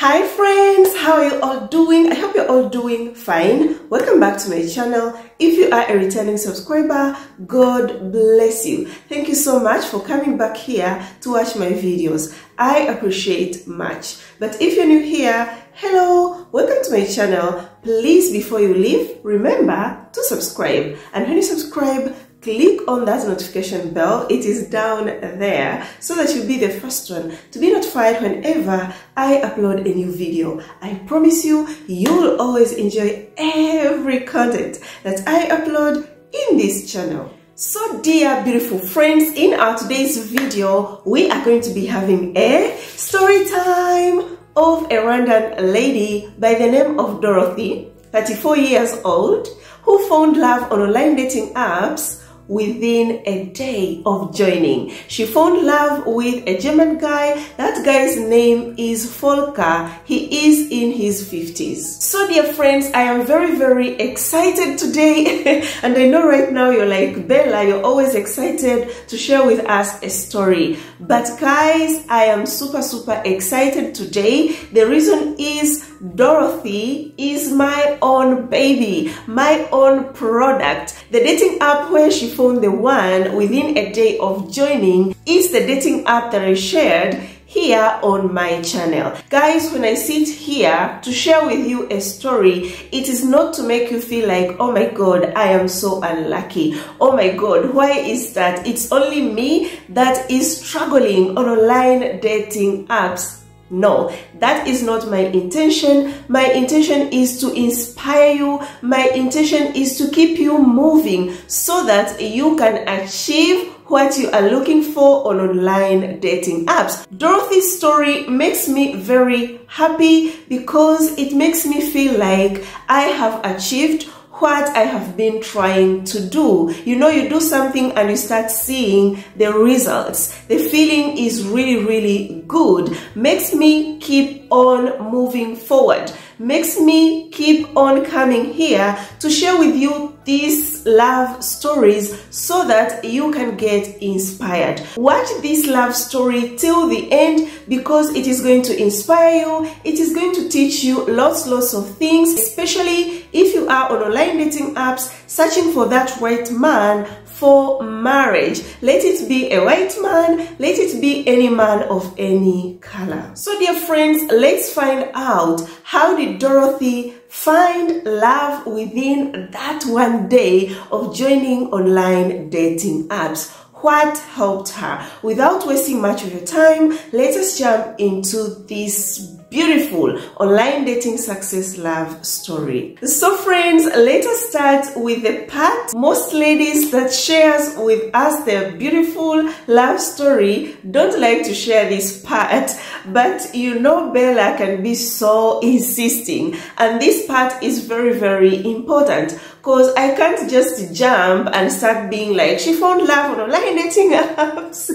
Hi friends, how are you all doing? I hope you're all doing fine. Welcome back to my channel. If you are a returning subscriber, God bless you. Thank you so much for coming back here to watch my videos. I appreciate much. But if you're new here, hello, welcome to my channel. Please, before you leave, remember to subscribe. And when you subscribe, click on that notification bell it is down there so that you'll be the first one to be notified whenever i upload a new video. I promise you you'll always enjoy every content that i upload in this channel. So dear beautiful friends in our today's video we are going to be having a story time of a Rwandan lady by the name of dorothy 34 years old who found love on online dating apps within a day of joining. She found love with a German guy. That guy's name is Volker. He is in his 50s. So dear friends, I am very, very excited today. and I know right now you're like, Bella, you're always excited to share with us a story. But guys, I am super, super excited today. The reason is Dorothy is my own baby, my own product. The dating app where she found the one within a day of joining is the dating app that I shared here on my channel. Guys, when I sit here to share with you a story, it is not to make you feel like, oh my God, I am so unlucky. Oh my God, why is that? It's only me that is struggling on online dating apps no, that is not my intention. My intention is to inspire you. My intention is to keep you moving so that you can achieve what you are looking for on online dating apps. Dorothy's story makes me very happy because it makes me feel like I have achieved what I have been trying to do. You know, you do something and you start seeing the results. The feeling is really, really good. Makes me keep on moving forward. Makes me keep on coming here to share with you these love stories so that you can get inspired. Watch this love story till the end because it is going to inspire you. It is going to teach you lots, lots of things, especially if you are on online dating apps searching for that right man for marriage. Let it be a white man, let it be any man of any color. So dear friends, let's find out how did Dorothy find love within that one day of joining online dating apps what helped her. Without wasting much of your time, let us jump into this beautiful online dating success love story. So friends, let us start with the part most ladies that shares with us their beautiful love story. Don't like to share this part, but you know Bella can be so insisting. And this part is very, very important because I can't just jump and start being like, she found love on online dating apps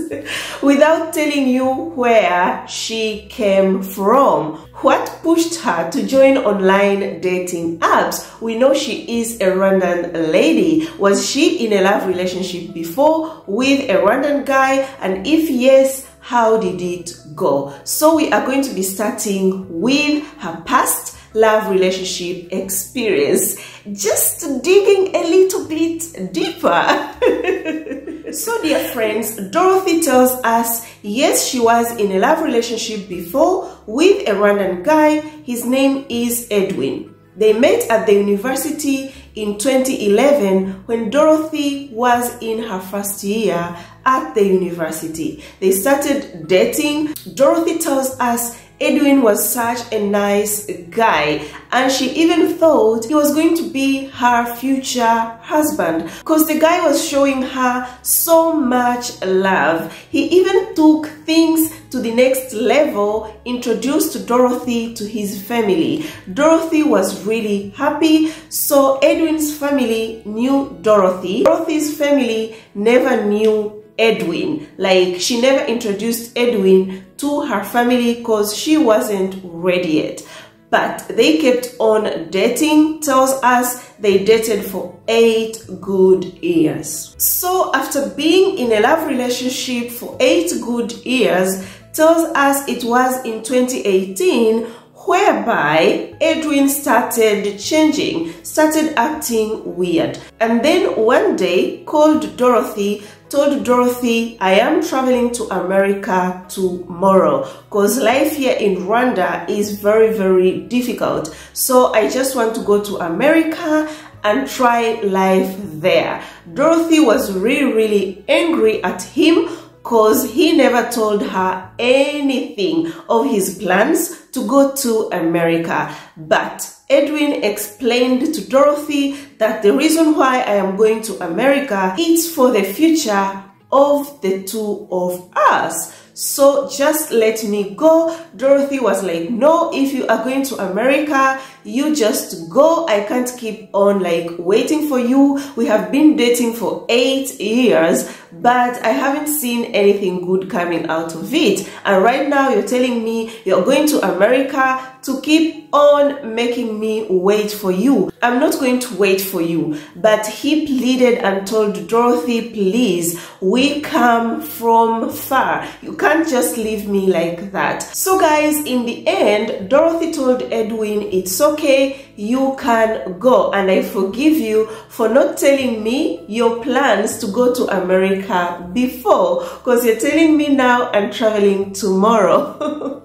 without telling you where she came from. What pushed her to join online dating apps? We know she is a Rwandan lady. Was she in a love relationship before with a Rwandan guy? And if yes, how did it go? So we are going to be starting with her past love relationship experience, just digging a little bit deeper. So dear friends, Dorothy tells us, yes, she was in a love relationship before with a Rwandan guy. His name is Edwin. They met at the university in 2011 when Dorothy was in her first year at the university. They started dating. Dorothy tells us Edwin was such a nice guy and she even thought he was going to be her future husband because the guy was showing her so much love. He even took things to the next level, introduced Dorothy to his family. Dorothy was really happy, so Edwin's family knew Dorothy. Dorothy's family never knew Edwin. Like she never introduced Edwin to her family because she wasn't ready yet. But they kept on dating, tells us they dated for eight good years. So after being in a love relationship for eight good years, tells us it was in 2018 whereby Edwin started changing, started acting weird. And then one day called Dorothy told Dorothy, I am traveling to America tomorrow because life here in Rwanda is very, very difficult. So I just want to go to America and try life there. Dorothy was really, really angry at him because he never told her anything of his plans to go to America. But Edwin explained to Dorothy that the reason why I am going to America is for the future of the two of us. So just let me go. Dorothy was like, no, if you are going to America, you just go. I can't keep on like waiting for you. We have been dating for eight years, but I haven't seen anything good coming out of it. And right now you're telling me you're going to America to keep on making me wait for you. I'm not going to wait for you. But he pleaded and told Dorothy, please, we come from far. You can't just leave me like that. So guys, in the end, Dorothy told Edwin, it's okay, you can go. And I forgive you for not telling me your plans to go to America before. Because you're telling me now I'm traveling tomorrow.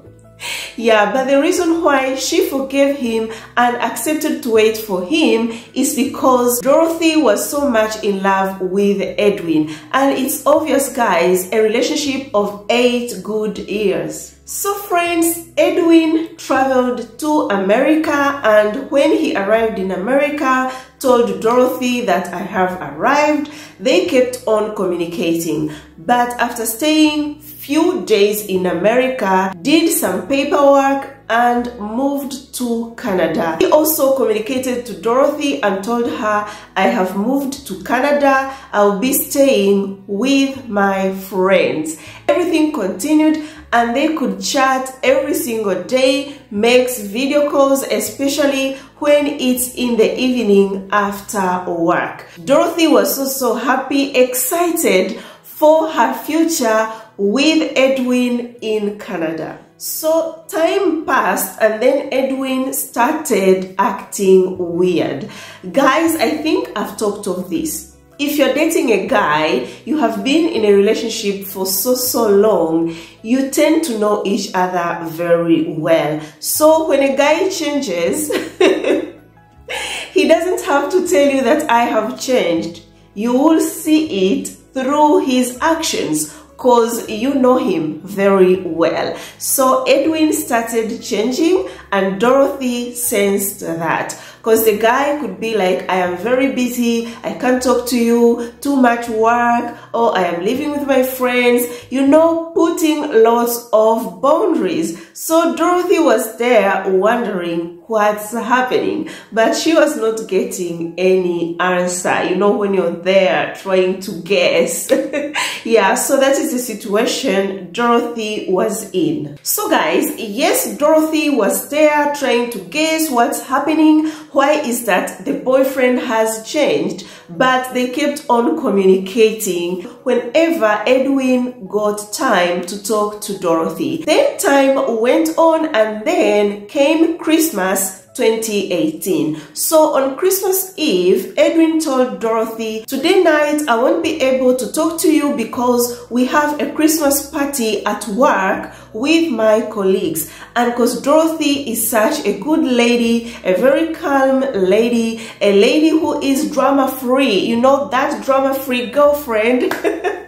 Yeah, but the reason why she forgave him and accepted to wait for him is because Dorothy was so much in love with Edwin. And it's obvious, guys, a relationship of eight good years. So friends, Edwin traveled to America and when he arrived in America, told Dorothy that I have arrived. They kept on communicating. But after staying few days in America, did some paperwork and moved to Canada. He also communicated to Dorothy and told her, I have moved to Canada. I'll be staying with my friends. Everything continued and they could chat every single day, makes video calls, especially when it's in the evening after work. Dorothy was so, so happy, excited for her future with Edwin in Canada. So time passed and then Edwin started acting weird. Guys, I think I've talked of this. If you're dating a guy, you have been in a relationship for so, so long, you tend to know each other very well. So when a guy changes, he doesn't have to tell you that I have changed. You will see it through his actions because you know him very well. So Edwin started changing and Dorothy sensed that because the guy could be like, I am very busy, I can't talk to you, too much work, or I am living with my friends, you know, putting lots of boundaries. So Dorothy was there wondering what's happening, but she was not getting any answer. You know, when you're there trying to guess. yeah, so that is the situation Dorothy was in. So guys, yes, Dorothy was there trying to guess what's happening. Why is that the boyfriend has changed? But they kept on communicating whenever Edwin got time to talk to Dorothy. Then time went on and then came Christmas 2018. So on Christmas Eve, Edwin told Dorothy, today night I won't be able to talk to you because we have a Christmas party at work with my colleagues. And because Dorothy is such a good lady, a very calm lady, a lady who is drama free, you know, that drama free girlfriend.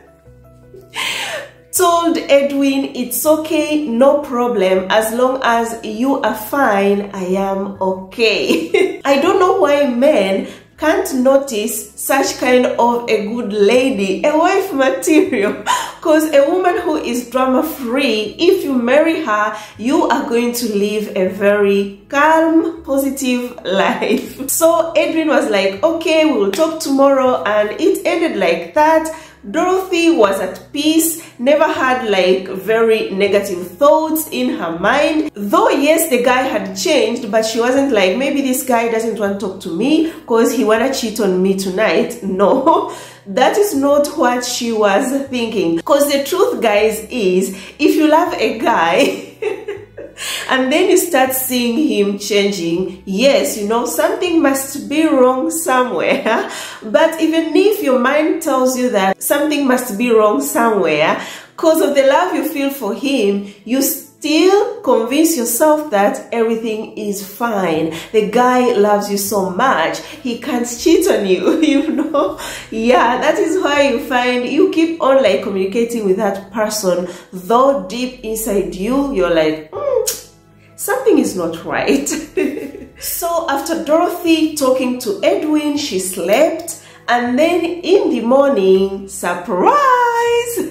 told Edwin it's okay, no problem, as long as you are fine, I am okay. I don't know why men can't notice such kind of a good lady, a wife material. Because a woman who is drama free, if you marry her, you are going to live a very calm, positive life. So Adrian was like, okay, we will talk tomorrow. And it ended like that Dorothy was at peace, never had like very negative thoughts in her mind. Though yes, the guy had changed, but she wasn't like, maybe this guy doesn't want to talk to me because he wanna cheat on me tonight. No, that is not what she was thinking. Because the truth, guys, is if you love a guy, and then you start seeing him changing. Yes, you know, something must be wrong somewhere. But even if your mind tells you that something must be wrong somewhere, because of the love you feel for him, you still convince yourself that everything is fine. The guy loves you so much, he can't cheat on you, you know? Yeah, that is why you find you keep on like communicating with that person, though deep inside you, you're like, mm, something is not right. so after Dorothy talking to Edwin, she slept, and then in the morning, surprise!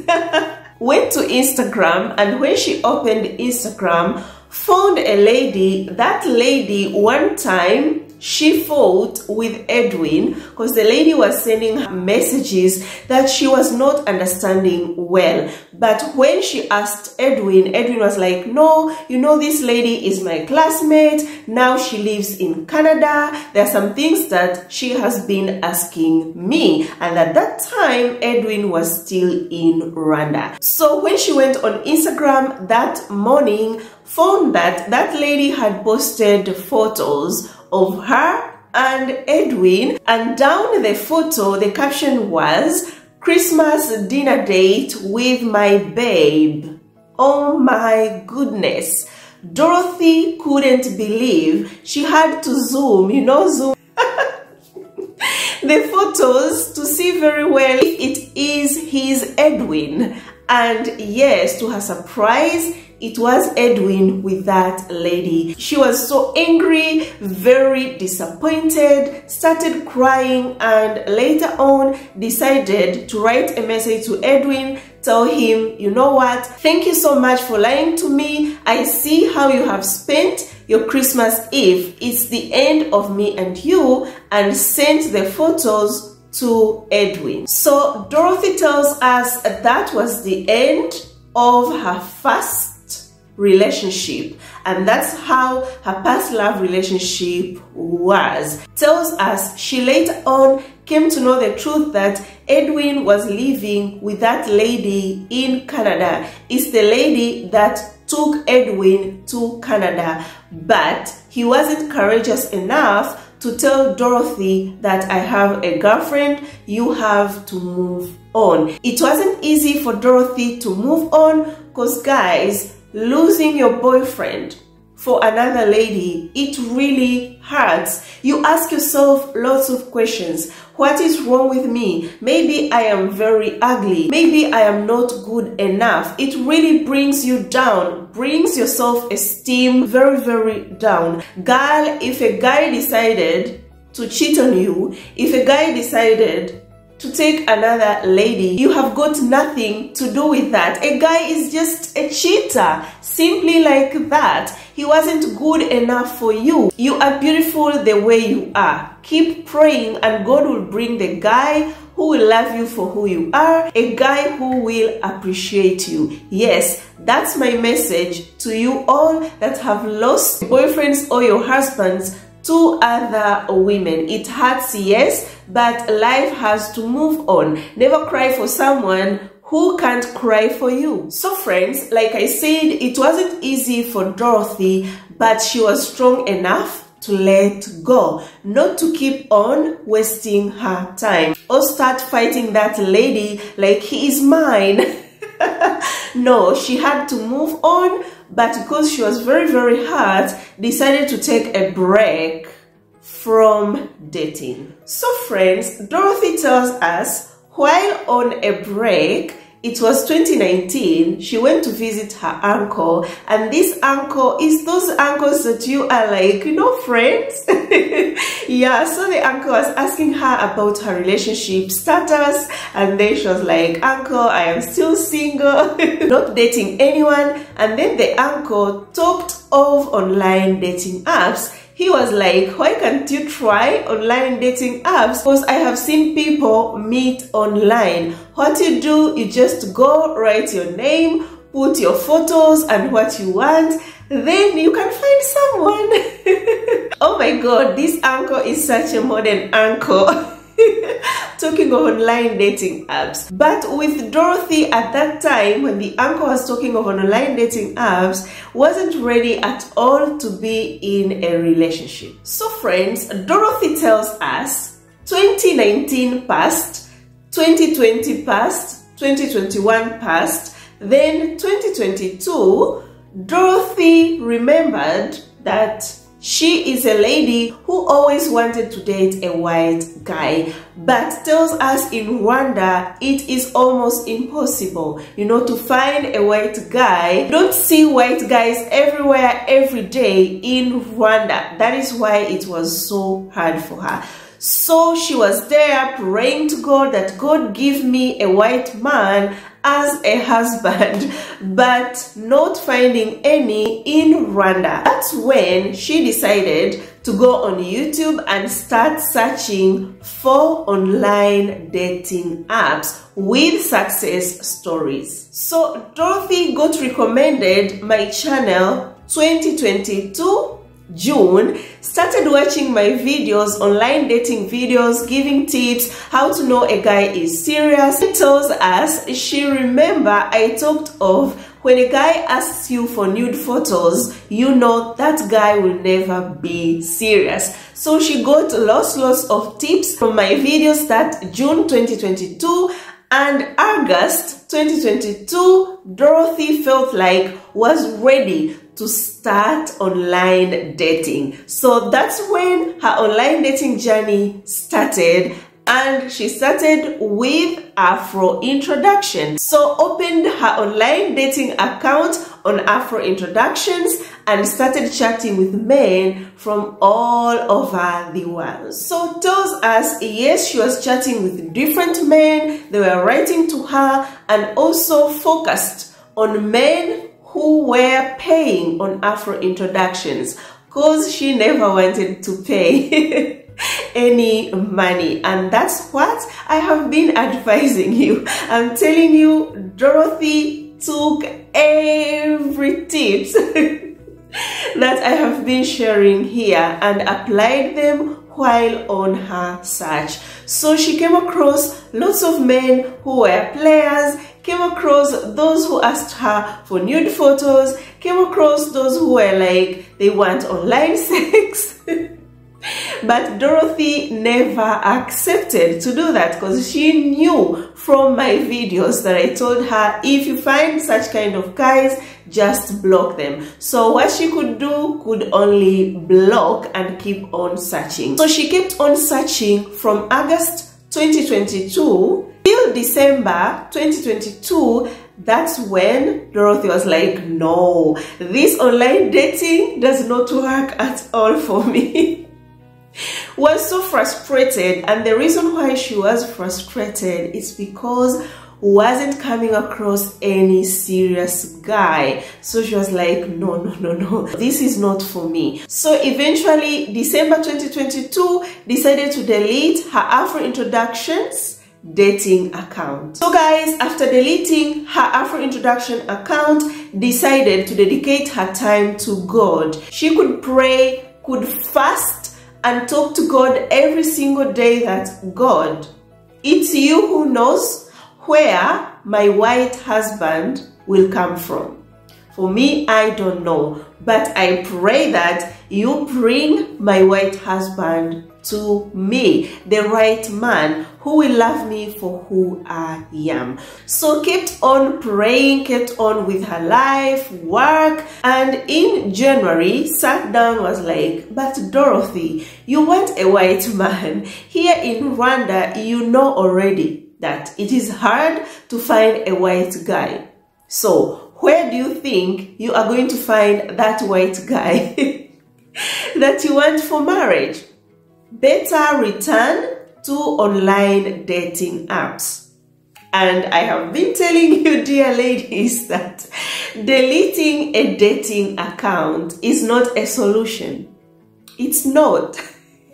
went to Instagram and when she opened Instagram, found a lady. That lady one time she fought with Edwin because the lady was sending messages that she was not understanding well. But when she asked Edwin, Edwin was like, no, you know, this lady is my classmate. Now she lives in Canada. There are some things that she has been asking me. And at that time, Edwin was still in Rwanda. So when she went on Instagram that morning, found that that lady had posted photos of her and Edwin and down the photo the caption was Christmas dinner date with my babe. Oh my goodness. Dorothy couldn't believe she had to zoom, you know, zoom the photos to see very well it is his Edwin. And yes, to her surprise, it was Edwin with that lady. She was so angry, very disappointed, started crying and later on decided to write a message to Edwin tell him, you know what, thank you so much for lying to me. I see how you have spent your Christmas Eve. It's the end of me and you and sent the photos to Edwin. So Dorothy tells us that was the end of her first relationship. And that's how her past love relationship was. Tells us she later on came to know the truth that edwin was living with that lady in canada. It's the lady that took edwin to canada. But he wasn't courageous enough to tell Dorothy that I have a girlfriend, you have to move on. It wasn't easy for Dorothy to move on because guys, losing your boyfriend for another lady, it really hurts. You ask yourself lots of questions. What is wrong with me? Maybe I am very ugly. Maybe I am not good enough. It really brings you down, brings your self-esteem very, very down. Girl, if a guy decided to cheat on you, if a guy decided to take another lady. You have got nothing to do with that. A guy is just a cheater, simply like that. He wasn't good enough for you. You are beautiful the way you are. Keep praying and God will bring the guy who will love you for who you are, a guy who will appreciate you. Yes, that's my message to you all that have lost boyfriends or your husbands to other women. It hurts, yes, but life has to move on. Never cry for someone who can't cry for you. So friends, like I said, it wasn't easy for Dorothy, but she was strong enough to let go, not to keep on wasting her time or start fighting that lady like he is mine. no, she had to move on but because she was very, very hurt, decided to take a break from dating. So friends, Dorothy tells us while on a break, it was 2019 she went to visit her uncle. And this uncle is those uncles that you are like you know friends? Yeah so the uncle was asking her about her relationship status. And then she was like uncle i am still single not dating anyone. And then the uncle talked of online dating apps he was like, why can't you try online dating apps? Because I have seen people meet online. What you do, you just go write your name, put your photos and what you want, then you can find someone. oh my god, this uncle is such a modern uncle. talking of online dating apps. But with Dorothy at that time, when the uncle was talking of online dating apps, wasn't ready at all to be in a relationship. So friends, Dorothy tells us 2019 passed, 2020 passed, 2021 passed, then 2022, Dorothy remembered that she is a lady who always wanted to date a white guy, but tells us in Rwanda it is almost impossible, you know, to find a white guy. You don't see white guys everywhere every day in Rwanda. That is why it was so hard for her. So she was there praying to God that God give me a white man as a husband, but not finding any in Rwanda. That's when she decided to go on YouTube and start searching for online dating apps with success stories. So Dorothy got recommended my channel 2022 June, started watching my videos, online dating videos, giving tips, how to know a guy is serious. She tells us she remember I talked of when a guy asks you for nude photos, you know that guy will never be serious. So she got lots, lots of tips from my videos that June 2022 and August 2022, Dorothy felt like was ready to start online dating. So that's when her online dating journey started and she started with Afro Introduction. So opened her online dating account on Afro Introductions and started chatting with men from all over the world. So tells us, yes, she was chatting with different men, they were writing to her and also focused on men who were paying on Afro Introductions because she never wanted to pay. any money and that's what I have been advising you. I'm telling you Dorothy took every tips that I have been sharing here and applied them while on her search. So she came across lots of men who were players, came across those who asked her for nude photos, came across those who were like, they want online sex. But Dorothy never accepted to do that because she knew from my videos that I told her if you find such kind of guys, just block them. So what she could do could only block and keep on searching. So she kept on searching from August 2022 till December 2022 that's when Dorothy was like, no, this online dating does not work at all for me. was so frustrated and the reason why she was frustrated is because wasn't coming across any serious guy so she was like no no no no this is not for me so eventually december 2022 decided to delete her afro introductions dating account so guys after deleting her afro introduction account decided to dedicate her time to god she could pray could fast and talk to God every single day that God, it's you who knows where my white husband will come from. For me, I don't know, but I pray that you bring my white husband to me, the right man who will love me for who I am. So kept on praying, kept on with her life, work, and in January sat down was like, but Dorothy, you want a white man. Here in Rwanda, you know already that it is hard to find a white guy. So where do you think you are going to find that white guy that you want for marriage? Better return to online dating apps. And I have been telling you, dear ladies, that deleting a dating account is not a solution. It's not.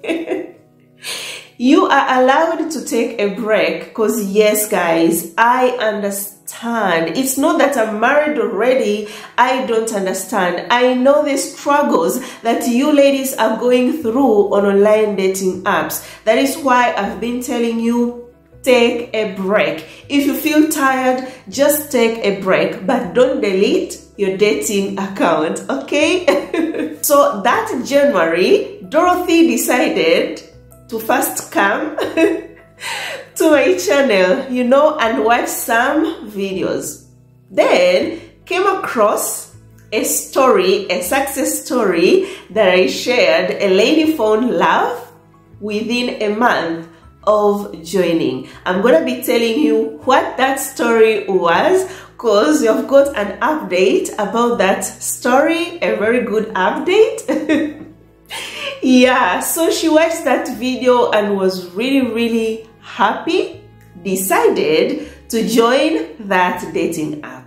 you are allowed to take a break because, yes, guys, I understand understand. It's not that I'm married already. I don't understand. I know the struggles that you ladies are going through on online dating apps. That is why I've been telling you take a break. If you feel tired, just take a break, but don't delete your dating account, okay? so that January, Dorothy decided to first come to my channel, you know, and watch some videos. Then came across a story, a success story that I shared. A lady found love within a month of joining. I'm gonna be telling you what that story was because you've got an update about that story, a very good update. yeah, so she watched that video and was really, really happy, decided to join that dating app.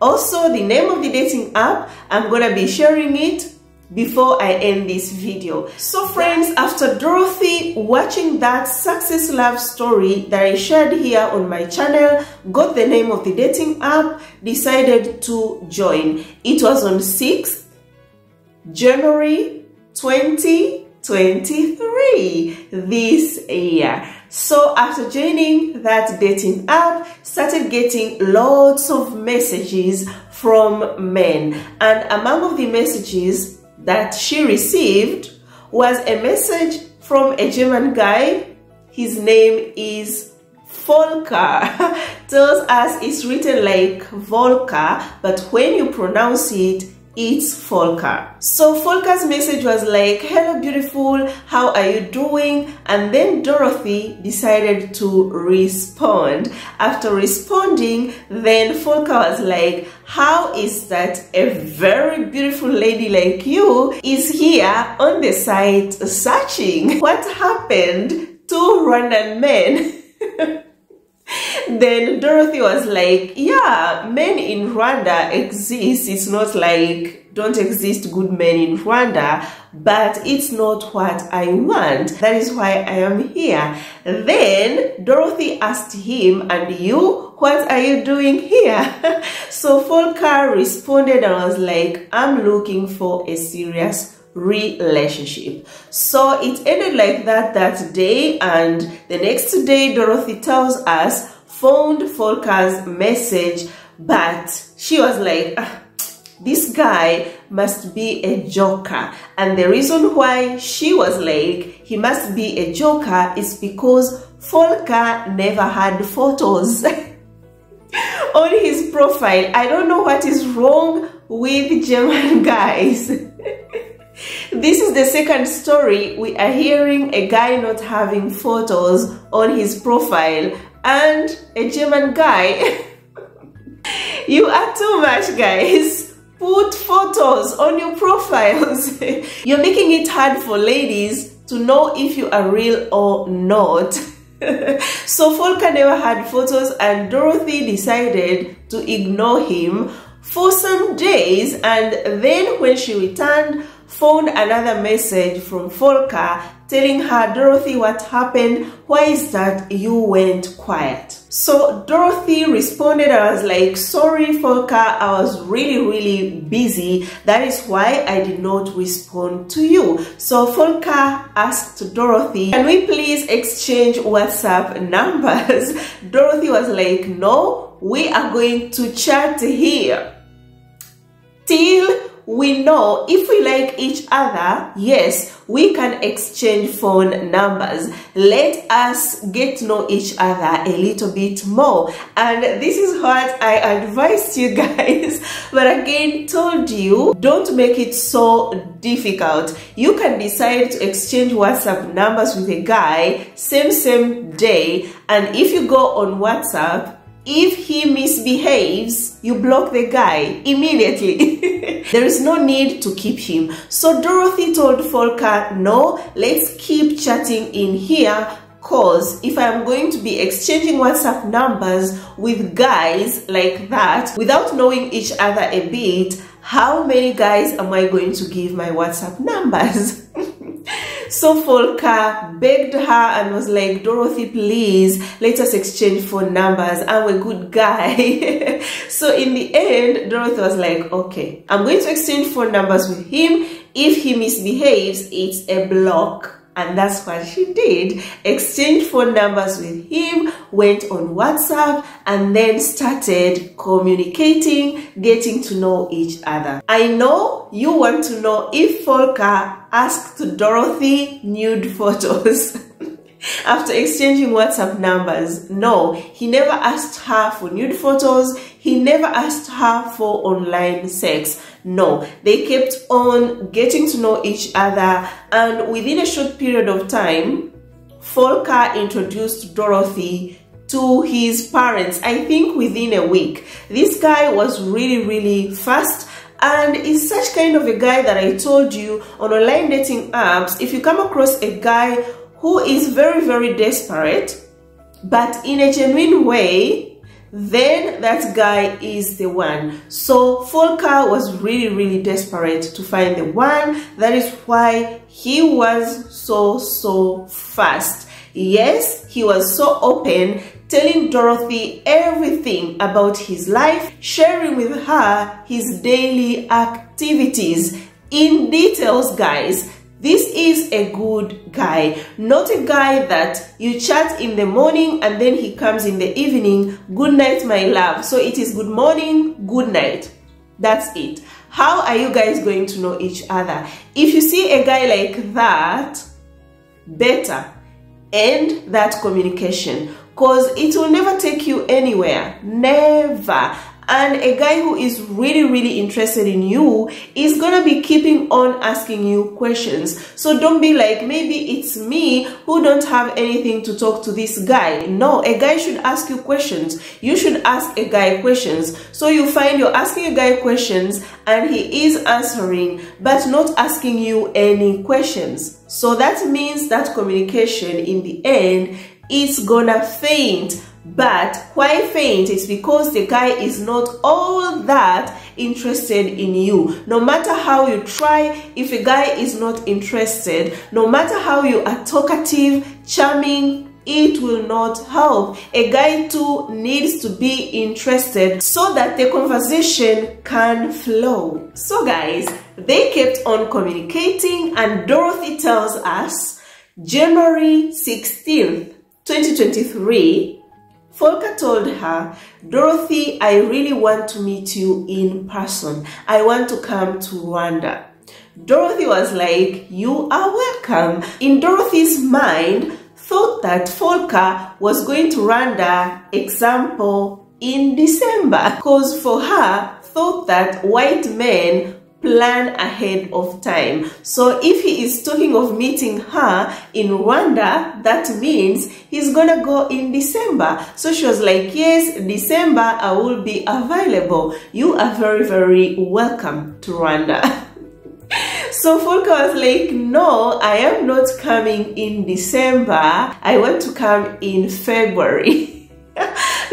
Also, the name of the dating app, I'm gonna be sharing it before I end this video. So friends, after Dorothy watching that success love story that I shared here on my channel, got the name of the dating app, decided to join. It was on 6th January 2023 this year. So after joining that dating app, started getting lots of messages from men. And among of the messages that she received was a message from a German guy. His name is Volker. Tells us it's written like Volker, but when you pronounce it, it's Volker. So Volker's message was like, hello beautiful, how are you doing? And then Dorothy decided to respond. After responding, then Volker was like, how is that a very beautiful lady like you is here on the site searching? What happened to Rwandan men? then Dorothy was like, yeah, men in Rwanda exist. It's not like don't exist good men in Rwanda, but it's not what I want. That is why I am here. Then Dorothy asked him, and you, what are you doing here? so Volker responded and was like, I'm looking for a serious relationship. So it ended like that that day and the next day Dorothy tells us found Volker's message but she was like ah, this guy must be a joker and the reason why she was like he must be a joker is because Volker never had photos on his profile. I don't know what is wrong with German guys. This is the second story we are hearing a guy not having photos on his profile and a German guy. you are too much, guys. Put photos on your profiles. You're making it hard for ladies to know if you are real or not. so Volker never had photos and Dorothy decided to ignore him for some days and then when she returned found another message from Volker telling her, Dorothy, what happened? Why is that you went quiet? So Dorothy responded, I was like, sorry, Volker, I was really, really busy. That is why I did not respond to you. So Volker asked Dorothy, can we please exchange WhatsApp numbers? Dorothy was like, no, we are going to chat here till we know if we like each other, yes, we can exchange phone numbers. Let us get to know each other a little bit more. And this is what I advised you guys, but again, told you, don't make it so difficult. You can decide to exchange WhatsApp numbers with a guy, same, same day. And if you go on WhatsApp, if he misbehaves, you block the guy immediately. there is no need to keep him. So Dorothy told Volker, no, let's keep chatting in here cause if I'm going to be exchanging WhatsApp numbers with guys like that without knowing each other a bit, how many guys am I going to give my WhatsApp numbers? So Volker begged her and was like, Dorothy, please, let us exchange phone numbers. I'm a good guy. so in the end, Dorothy was like, okay, I'm going to exchange phone numbers with him. If he misbehaves, it's a block And that's what she did. Exchanged phone numbers with him, went on WhatsApp, and then started communicating, getting to know each other. I know you want to know if Volker asked Dorothy nude photos. After exchanging WhatsApp numbers, no, he never asked her for nude photos. He never asked her for online sex. No, they kept on getting to know each other, and within a short period of time, Volker introduced Dorothy to his parents. I think within a week. This guy was really, really fast and is such kind of a guy that I told you on online dating apps. If you come across a guy who is very, very desperate, but in a genuine way, then that guy is the one. So Volker was really, really desperate to find the one. That is why he was so, so fast. Yes, he was so open, telling Dorothy everything about his life, sharing with her his daily activities in details, guys. This is a good guy, not a guy that you chat in the morning and then he comes in the evening. Good night, my love. So it is good morning, good night. That's it. How are you guys going to know each other? If you see a guy like that, better end that communication because it will never take you anywhere. Never and a guy who is really really interested in you is gonna be keeping on asking you questions. So don't be like maybe it's me who don't have anything to talk to this guy. No a guy should ask you questions. You should ask a guy questions. So you find you're asking a guy questions and he is answering but not asking you any questions. So that means that communication in the end is gonna faint but why faint is because the guy is not all that interested in you. No matter how you try, if a guy is not interested, no matter how you are talkative, charming, it will not help. A guy too needs to be interested so that the conversation can flow. So guys, they kept on communicating and Dorothy tells us January 16th, 2023, Volker told her, Dorothy, I really want to meet you in person. I want to come to Rwanda. Dorothy was like, You are welcome. In Dorothy's mind, thought that Volker was going to Rwanda, example, in December. Because for her, thought that white men plan ahead of time. So if he is talking of meeting her in Rwanda, that means he's gonna go in December. So she was like, yes, December I will be available. You are very, very welcome to Rwanda. So Volker was like, no, I am not coming in December. I want to come in February.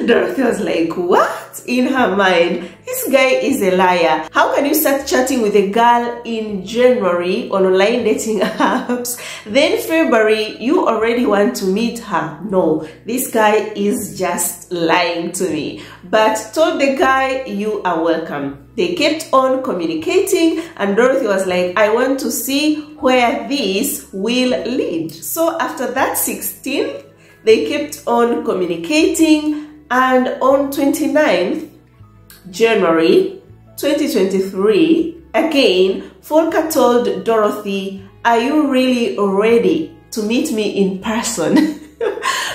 Dorothy was like, what? In her mind, this guy is a liar. How can you start chatting with a girl in January on online dating apps? Then February, you already want to meet her. No, this guy is just lying to me. But told the guy, you are welcome. They kept on communicating and Dorothy was like, I want to see where this will lead. So after that 16th, they kept on communicating and on 29th January 2023, again, Volker told Dorothy, Are you really ready to meet me in person?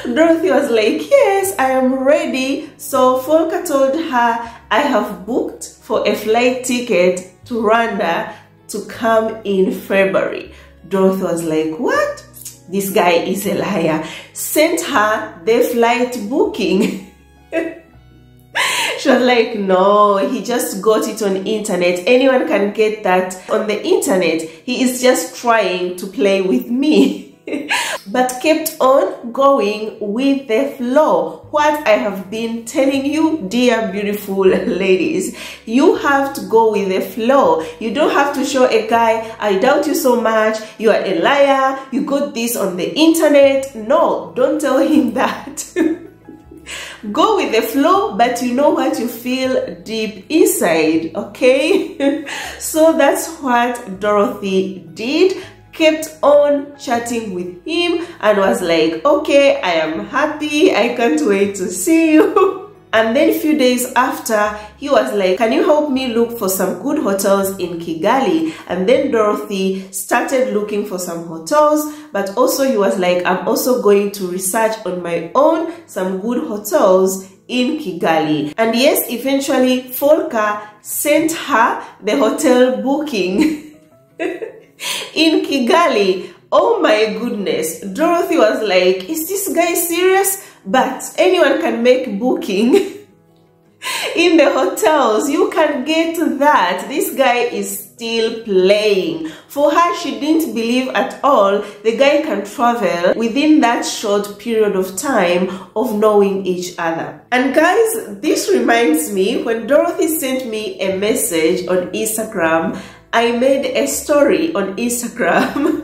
Dorothy was like, Yes, I am ready. So Volker told her, I have booked for a flight ticket to Rwanda to come in February. Dorothy was like, What? This guy is a liar. Sent her the flight booking. she was like no he just got it on internet. Anyone can get that on the internet. He is just trying to play with me. But kept on going with the flow. What i have been telling you dear beautiful ladies you have to go with the flow. You don't have to show a guy i doubt you so much. You are a liar. You got this on the internet. No don't tell him that go with the flow but you know what you feel deep inside okay so that's what dorothy did kept on chatting with him and was like, okay, I am happy. I can't wait to see you. And then a few days after, he was like, can you help me look for some good hotels in Kigali? And then Dorothy started looking for some hotels, but also he was like, I'm also going to research on my own some good hotels in Kigali. And yes, eventually Volker sent her the hotel booking in Kigali. Oh my goodness. Dorothy was like, is this guy serious? But anyone can make booking in the hotels. You can get that. This guy is still playing. For her she didn't believe at all. The guy can travel within that short period of time of knowing each other. And guys this reminds me when dorothy sent me a message on instagram i made a story on instagram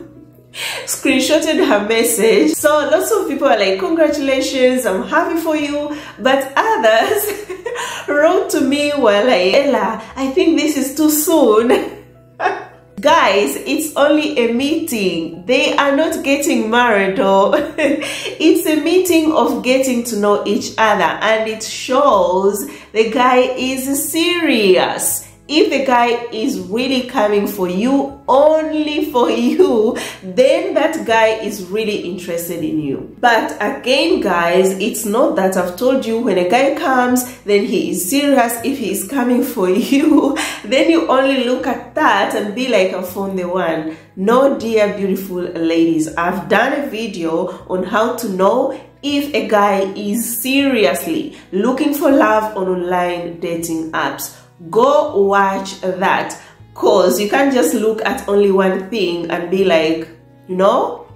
screenshotted her message. So lots of people are like congratulations i'm happy for you. But others wrote to me were like ella i think this is too soon. Guys it's only a meeting. They are not getting married or it's a meeting of getting to know each other and it shows the guy is serious if the guy is really coming for you only for you then that guy is really interested in you. But again guys it's not that i've told you when a guy comes then he is serious. If he is coming for you then you only look at that and be like i found the one. No dear beautiful ladies i've done a video on how to know if a guy is seriously looking for love on online dating apps go watch that. Because you can't just look at only one thing and be like you know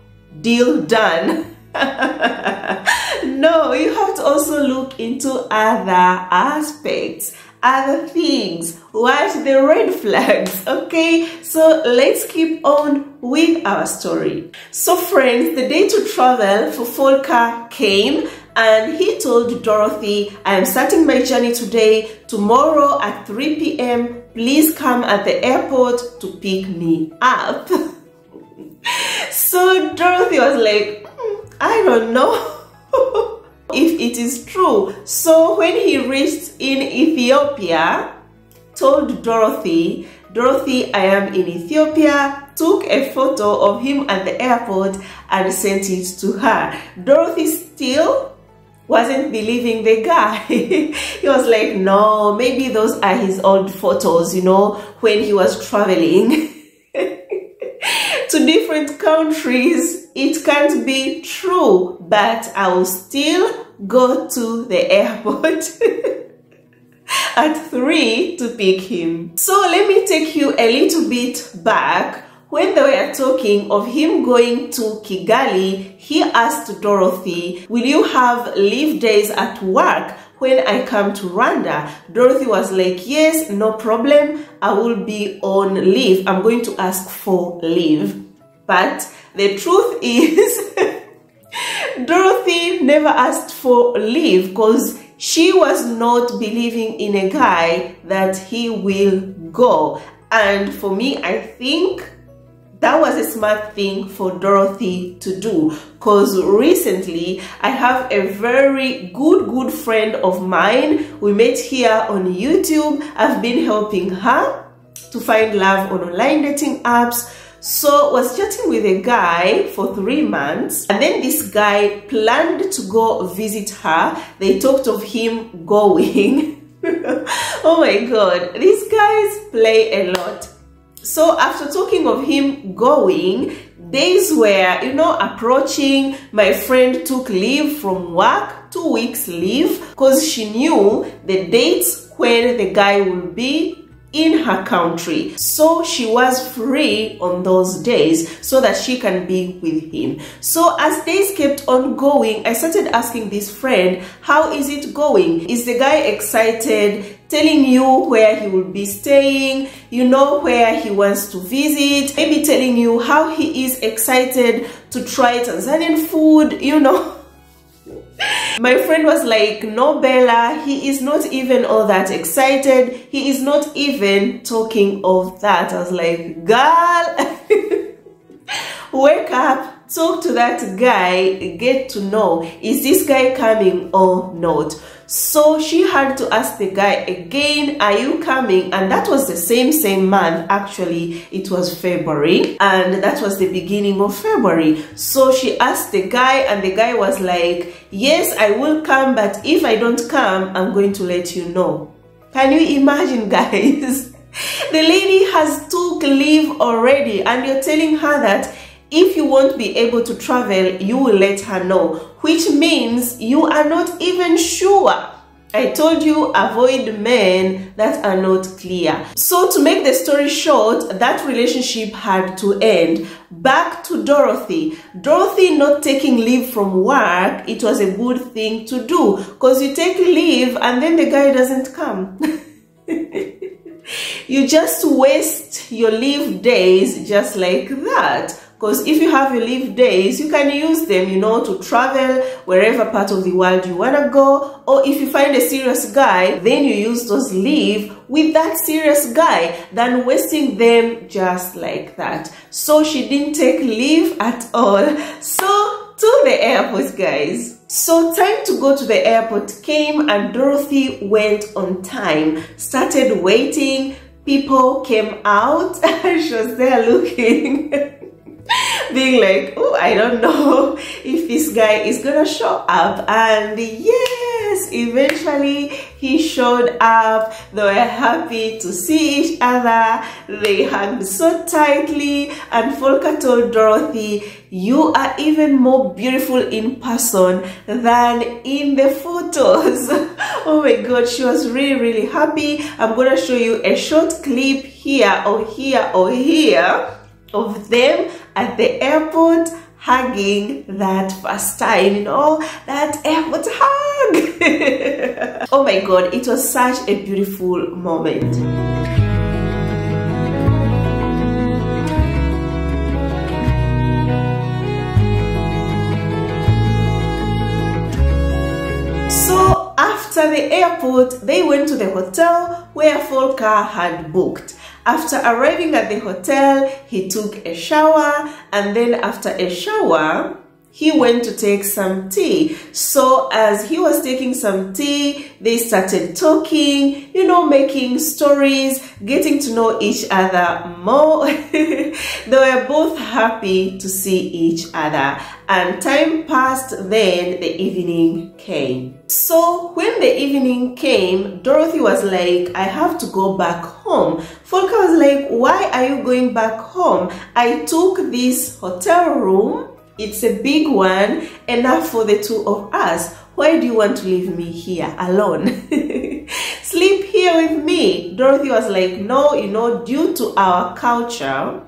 deal done. No you have to also look into other aspects other things. Watch the red flags okay? So let's keep on with our story. So friends the day to travel for Volker came and he told Dorothy, I am starting my journey today. Tomorrow at 3 p.m., please come at the airport to pick me up. so Dorothy was like, hmm, I don't know if it is true. So when he reached in Ethiopia, told Dorothy, Dorothy, I am in Ethiopia, took a photo of him at the airport and sent it to her. Dorothy still wasn't believing the guy. he was like, no, maybe those are his old photos, you know, when he was traveling to different countries. It can't be true, but I will still go to the airport. at 3 to pick him. So let me take you a little bit back when they were talking of him going to Kigali, he asked Dorothy, will you have leave days at work when I come to Rwanda? Dorothy was like, yes, no problem. I will be on leave. I'm going to ask for leave. But the truth is, Dorothy never asked for leave because she was not believing in a guy that he will go. And for me, I think that was a smart thing for Dorothy to do because recently I have a very good good friend of mine we met here on YouTube. I've been helping her to find love on online dating apps. So was chatting with a guy for three months and then this guy planned to go visit her. They talked of him going. Oh my god. These guys play a lot so after talking of him going, days were, you know, approaching. My friend took leave from work, two weeks leave, because she knew the dates when the guy will be in her country. So she was free on those days so that she can be with him. So as days kept on going, I started asking this friend, how is it going? Is the guy excited? Telling you where he will be staying, you know where he wants to visit, maybe telling you how he is excited to try Tanzanian food, you know. My friend was like, no, Bella, he is not even all that excited. He is not even talking of that. I was like, girl. Wake up, talk to that guy, get to know is this guy coming or not. So she had to ask the guy again, Are you coming? And that was the same, same month. Actually, it was February, and that was the beginning of February. So she asked the guy, and the guy was like, Yes, I will come, but if I don't come, I'm going to let you know. Can you imagine, guys? the lady has took leave already, and you're telling her that if you won't be able to travel, you will let her know, which means you are not even sure. I told you avoid men that are not clear. So to make the story short, that relationship had to end. Back to Dorothy. Dorothy not taking leave from work, it was a good thing to do because you take leave and then the guy doesn't come. you just waste your leave days just like that because if you have your leave days you can use them you know to travel wherever part of the world you want to go. Or if you find a serious guy then you use those leave with that serious guy. Than wasting them just like that. So she didn't take leave at all. So to the airport guys. So time to go to the airport came and Dorothy went on time. Started waiting. People came out. She was there looking being like, oh, I don't know if this guy is gonna show up. And yes, eventually he showed up. They were happy to see each other. They hugged so tightly. And Volker told Dorothy, you are even more beautiful in person than in the photos. oh my God, she was really, really happy. I'm gonna show you a short clip here or here or here of them at the airport hugging that first time, you know, that airport hug. oh my God, it was such a beautiful moment. So after the airport, they went to the hotel where Volker had booked. After arriving at the hotel, he took a shower and then after a shower, he went to take some tea. So as he was taking some tea, they started talking, you know, making stories, getting to know each other more. they were both happy to see each other. And time passed, then the evening came. So when the evening came, Dorothy was like, I have to go back home. Volker was like, why are you going back home? I took this hotel room it's a big one, enough for the two of us. Why do you want to leave me here alone? Sleep here with me. Dorothy was like, no, you know, due to our culture,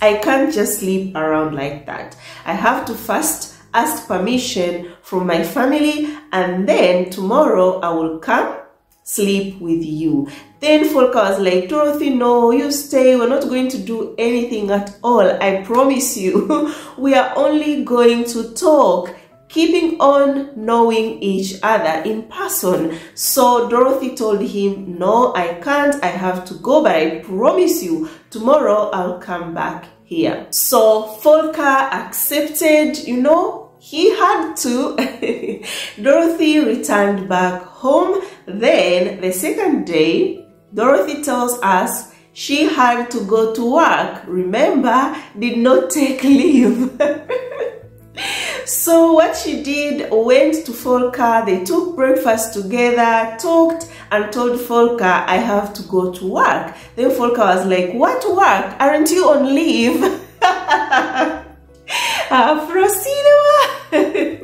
I can't just sleep around like that. I have to first ask permission from my family and then tomorrow I will come sleep with you. Then Volker was like, Dorothy, no, you stay. We're not going to do anything at all. I promise you. we are only going to talk keeping on knowing each other in person. So Dorothy told him, no, I can't. I have to go, but I promise you, tomorrow I'll come back here. So Volker accepted, you know, he had to. Dorothy returned back home. Then the second day, Dorothy tells us she had to go to work. Remember, did not take leave. so what she did, went to Volker, they took breakfast together, talked and told Volker, I have to go to work. Then Volker was like, what work? Aren't you on leave? uh,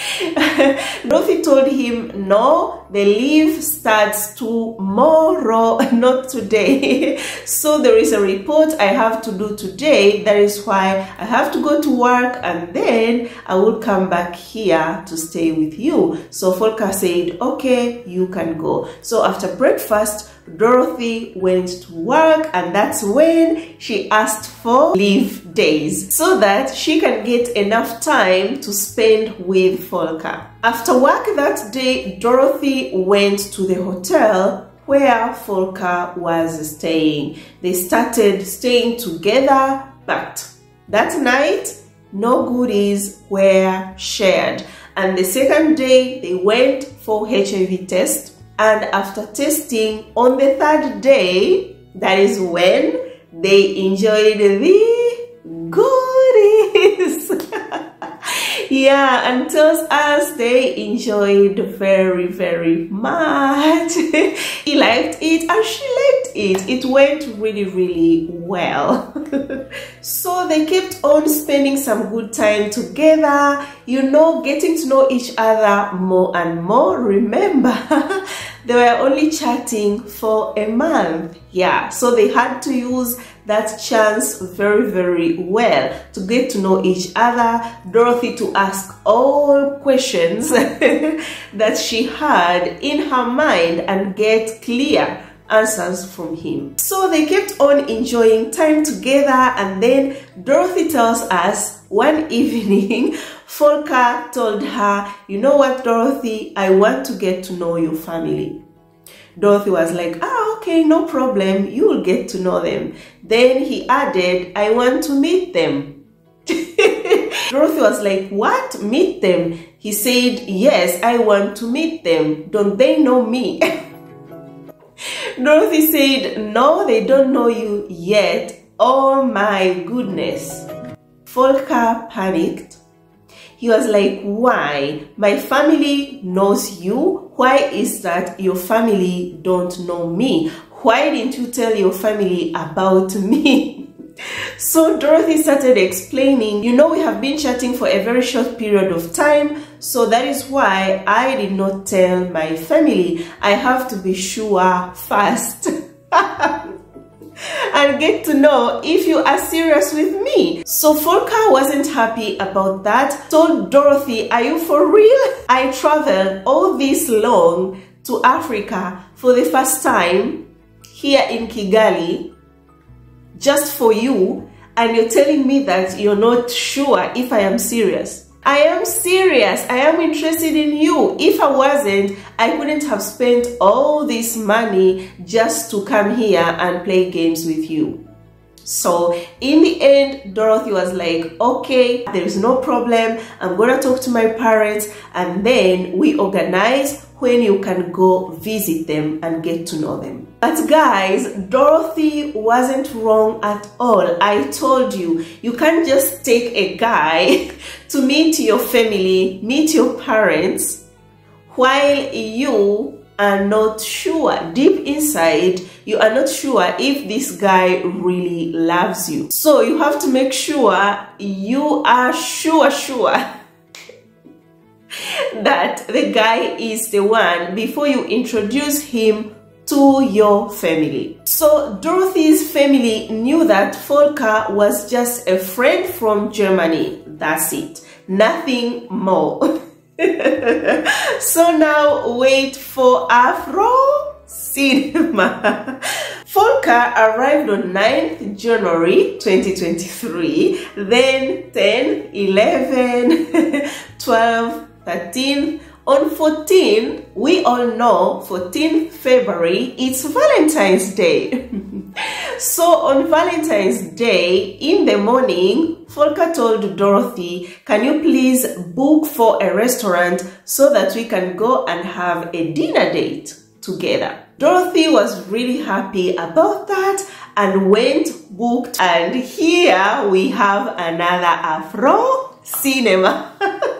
Dorothy told him, no, the leave starts tomorrow, not today. so there is a report I have to do today. That is why I have to go to work and then I will come back here to stay with you. So Volker said, okay, you can go. So after breakfast, Dorothy went to work and that's when she asked for leave days so that she can get enough time to spend with Volker. After work that day, Dorothy went to the hotel where Volker was staying. They started staying together, but That night, no goodies were shared. And the second day, they went for HIV test. And after testing, on the third day, that is when they enjoyed the goodies. Yeah, and tells us they enjoyed very, very much. he liked it and she liked it. It went really, really well. so they kept on spending some good time together, you know, getting to know each other more and more. Remember, they were only chatting for a month. Yeah, so they had to use that chance very, very well to get to know each other. Dorothy to ask all questions that she had in her mind and get clear answers from him. So they kept on enjoying time together and then Dorothy tells us one evening Volker told her, you know what Dorothy, I want to get to know your family. Dorothy was like, ah, okay, no problem. You will get to know them. Then he added, I want to meet them. Dorothy was like, what? Meet them? He said, yes, I want to meet them. Don't they know me? Dorothy said, no, they don't know you yet. Oh my goodness. Volker panicked he was like, why? My family knows you. Why is that your family don't know me? Why didn't you tell your family about me? so Dorothy started explaining, you know, we have been chatting for a very short period of time. So that is why I did not tell my family. I have to be sure first. and get to know if you are serious with me. So Volker wasn't happy about that. Told Dorothy, are you for real? I traveled all this long to Africa for the first time here in Kigali just for you and you're telling me that you're not sure if I am serious. I am serious. I am interested in you. If I wasn't, I couldn't have spent all this money just to come here and play games with you. So in the end, Dorothy was like, okay, there is no problem. I'm gonna talk to my parents and then we organize when you can go visit them and get to know them. But guys, Dorothy wasn't wrong at all. I told you, you can't just take a guy to meet your family, meet your parents, while you are not sure, deep inside, you are not sure if this guy really loves you. So you have to make sure you are sure, sure that the guy is the one before you introduce him to your family. So Dorothy's family knew that Volker was just a friend from Germany. That's it. Nothing more. so now wait for Afro Cinema. Volker arrived on 9th January 2023, then 10, 11, 12, 13, on 14, we all know 14th February, it's Valentine's Day. so on Valentine's Day, in the morning, Volker told Dorothy, can you please book for a restaurant so that we can go and have a dinner date together? Dorothy was really happy about that and went booked and here we have another Afro cinema.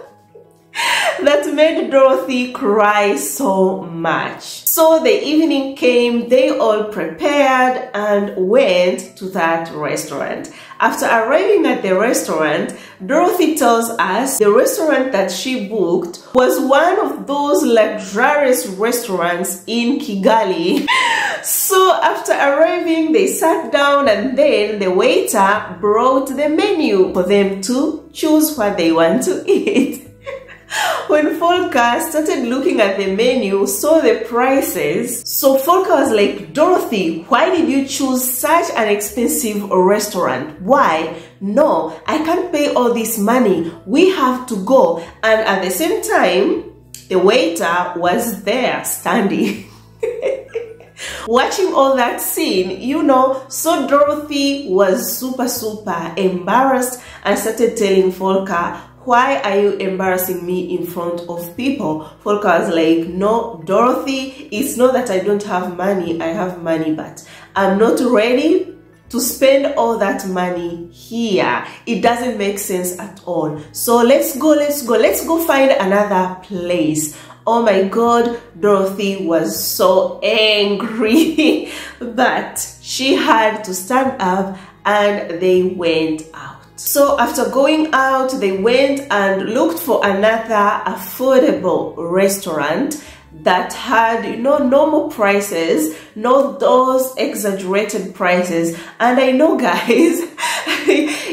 that made Dorothy cry so much. So the evening came, they all prepared and went to that restaurant. After arriving at the restaurant, Dorothy tells us the restaurant that she booked was one of those luxurious restaurants in Kigali. so after arriving, they sat down and then the waiter brought the menu for them to choose what they want to eat. When Volker started looking at the menu, saw the prices, so Volker was like, Dorothy, why did you choose such an expensive restaurant? Why? No, I can't pay all this money. We have to go. And at the same time, the waiter was there standing. Watching all that scene, you know, so Dorothy was super, super embarrassed and started telling Volker, why are you embarrassing me in front of people? Was like, no, Dorothy, it's not that I don't have money. I have money, but I'm not ready to spend all that money here it doesn't make sense at all so let's go let's go let's go find another place oh my god dorothy was so angry but she had to stand up and they went out so after going out they went and looked for another affordable restaurant that had you know normal prices not those exaggerated prices. And i know guys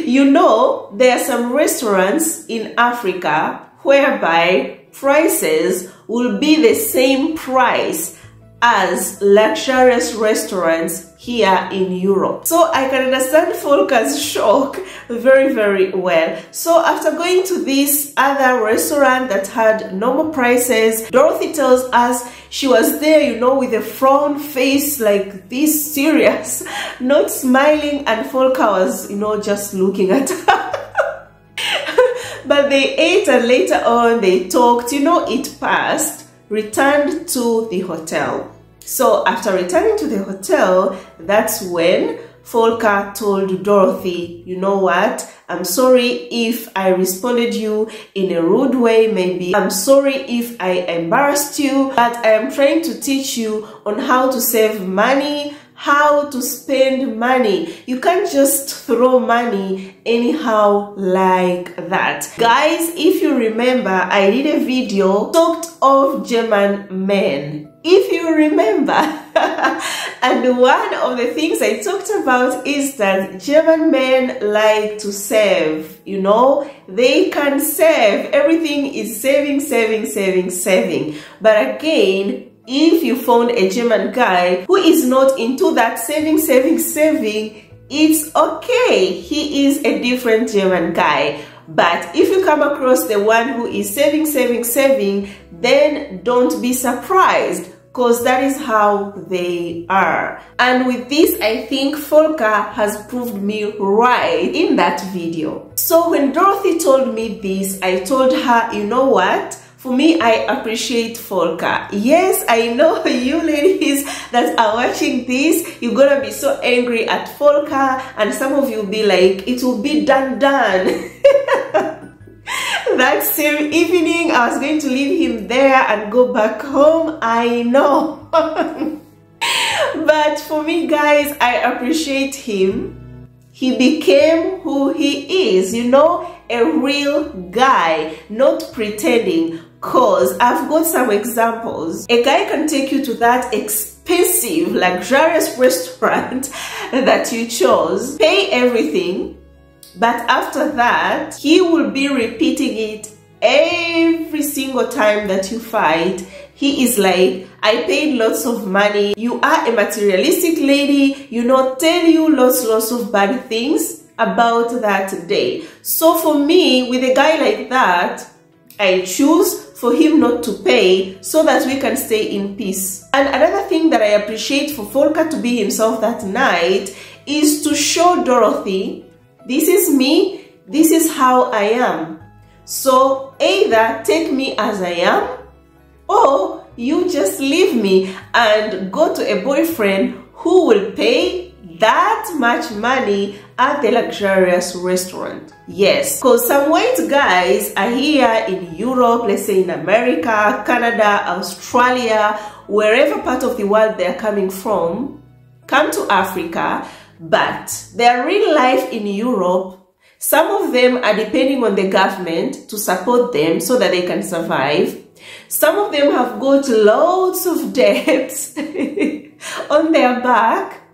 you know there are some restaurants in africa whereby prices will be the same price as luxurious restaurants here in Europe. So I can understand Volker's shock very, very well. So after going to this other restaurant that had normal prices, Dorothy tells us she was there, you know, with a frown face like this serious, not smiling and Volker was, you know, just looking at her. but they ate and later on they talked, you know, it passed returned to the hotel. So after returning to the hotel, that's when Volker told Dorothy, you know what, I'm sorry if I responded you in a rude way, maybe. I'm sorry if I embarrassed you, but I am trying to teach you on how to save money, how to spend money. You can't just throw money anyhow like that. Guys, if you remember, I did a video talked of German men. If you remember, and one of the things I talked about is that German men like to save, you know, they can save. Everything is saving, saving, saving, saving. But again, if you found a German guy who is not into that saving, saving, saving, it's okay. He is a different German guy. But if you come across the one who is saving, saving, saving, then don't be surprised because that is how they are. And with this, I think Volker has proved me right in that video. So when Dorothy told me this, I told her, you know what? For me, I appreciate Volker. Yes, I know you ladies that are watching this, you're gonna be so angry at Volker, and some of you be like, it will be done done. that same evening, I was going to leave him there and go back home. I know. but for me, guys, I appreciate him. He became who he is, you know, a real guy, not pretending, Cause I've got some examples. A guy can take you to that expensive, luxurious restaurant that you chose, pay everything, but after that, he will be repeating it every single time that you fight. He is like, I paid lots of money. You are a materialistic lady. You know, tell you lots, lots of bad things about that day. So for me, with a guy like that, I choose for him not to pay so that we can stay in peace. And another thing that I appreciate for Volker to be himself that night is to show Dorothy, this is me, this is how I am. So either take me as I am or you just leave me and go to a boyfriend who will pay that much money at the luxurious restaurant. Yes, because some white guys are here in Europe, let's say in America, Canada, Australia, wherever part of the world they're coming from, come to Africa, but their real life in Europe, some of them are depending on the government to support them so that they can survive. Some of them have got loads of debts on their back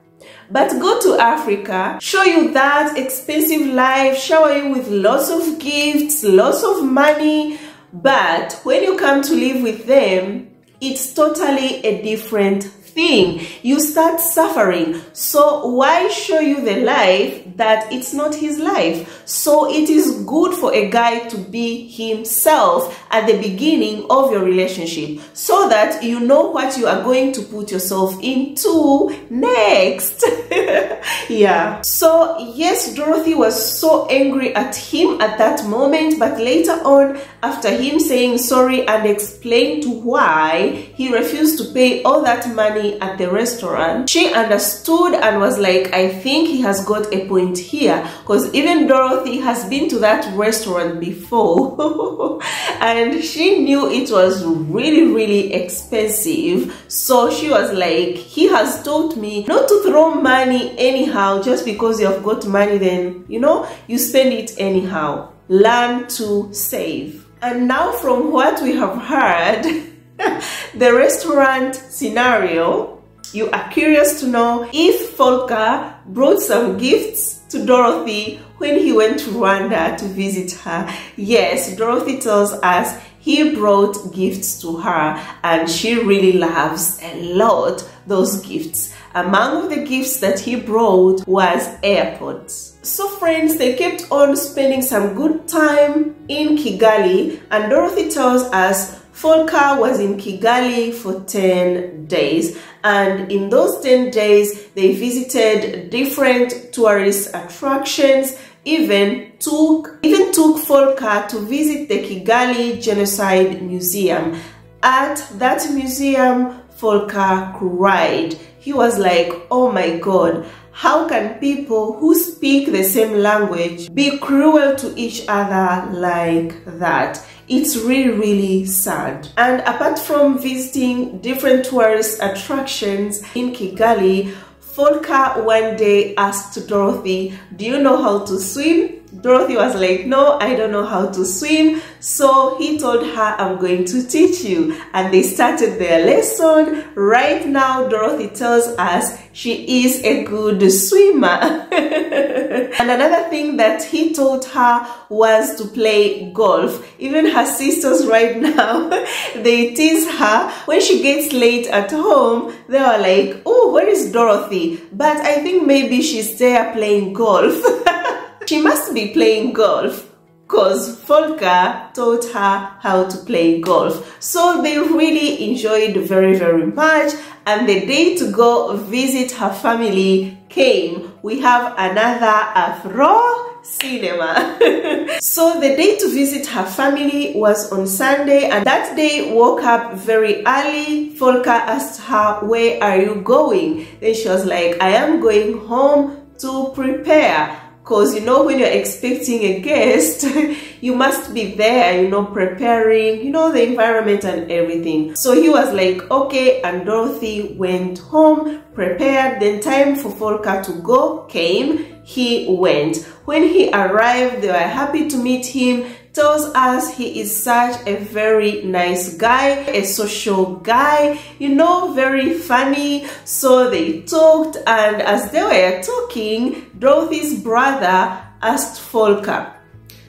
but go to Africa, show you that expensive life, shower you with lots of gifts, lots of money. But when you come to live with them, it's totally a different thing. You start suffering. So why show you the life that it's not his life? So it is good for a guy to be himself at the beginning of your relationship so that you know what you are going to put yourself into next. yeah. So yes, Dorothy was so angry at him at that moment, but later on, after him saying sorry and explain to why he refused to pay all that money at the restaurant, she understood and was like, I think he has got a point here because even Dorothy has been to that restaurant before and she knew it was really, really expensive. So she was like, he has told me not to throw money anyhow just because you have got money, then you know, you spend it anyhow. Learn to save. And now, from what we have heard, the restaurant scenario, you are curious to know if Volker brought some gifts to Dorothy when he went to Rwanda to visit her. Yes, Dorothy tells us he brought gifts to her and she really loves a lot those gifts. Among the gifts that he brought was AirPods. So friends, they kept on spending some good time in Kigali and Dorothy tells us Volker was in Kigali for 10 days and in those 10 days they visited different tourist attractions even took even took Volker to visit the Kigali Genocide Museum. At that museum, Volker cried. He was like, oh my god, how can people who speak the same language be cruel to each other like that? It's really, really sad. And apart from visiting different tourist attractions in Kigali, Volker one day asked Dorothy, Do you know how to swim? Dorothy was like, no, I don't know how to swim. So he told her, I'm going to teach you. And they started their lesson. Right now, Dorothy tells us she is a good swimmer. and another thing that he told her was to play golf. Even her sisters right now, they tease her. When she gets late at home, they are like, oh, where is Dorothy? But I think maybe she's there playing golf. She must be playing golf because Volker taught her how to play golf. So they really enjoyed very, very much. And the day to go visit her family came. We have another Afro cinema. so the day to visit her family was on Sunday and that day woke up very early. Volker asked her, where are you going? Then she was like, I am going home to prepare because you know when you're expecting a guest you must be there you know preparing you know the environment and everything so he was like okay and dorothy went home prepared. Then time for volker to go came. He went. When he arrived they were happy to meet him tells us he is such a very nice guy, a social guy, you know, very funny. So they talked, and as they were talking, Dorothy's brother asked Volker,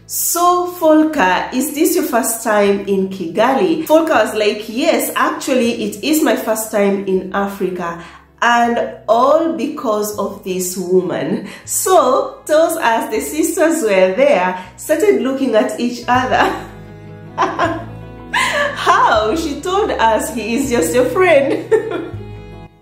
so Volker, is this your first time in Kigali? Volker was like, yes, actually it is my first time in Africa and all because of this woman. So tells us the sisters were there, started looking at each other. How? She told us he is just a friend.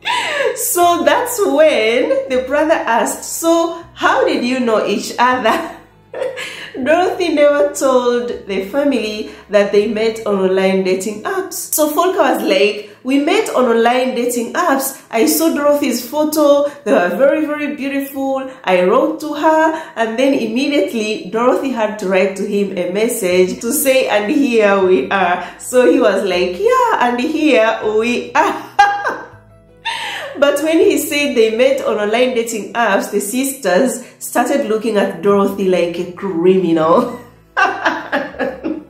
so that's when the brother asked, so how did you know each other? Dorothy never told the family that they met on online dating apps. So Volker was like, we met on online dating apps. I saw Dorothy's photo. They were very, very beautiful. I wrote to her and then immediately Dorothy had to write to him a message to say, and here we are. So he was like, yeah, and here we are. But when he said they met on online dating apps, the sisters started looking at Dorothy like a criminal. Can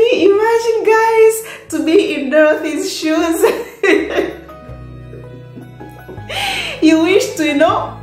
you imagine, guys, to be in Dorothy's shoes? you wish to, you know,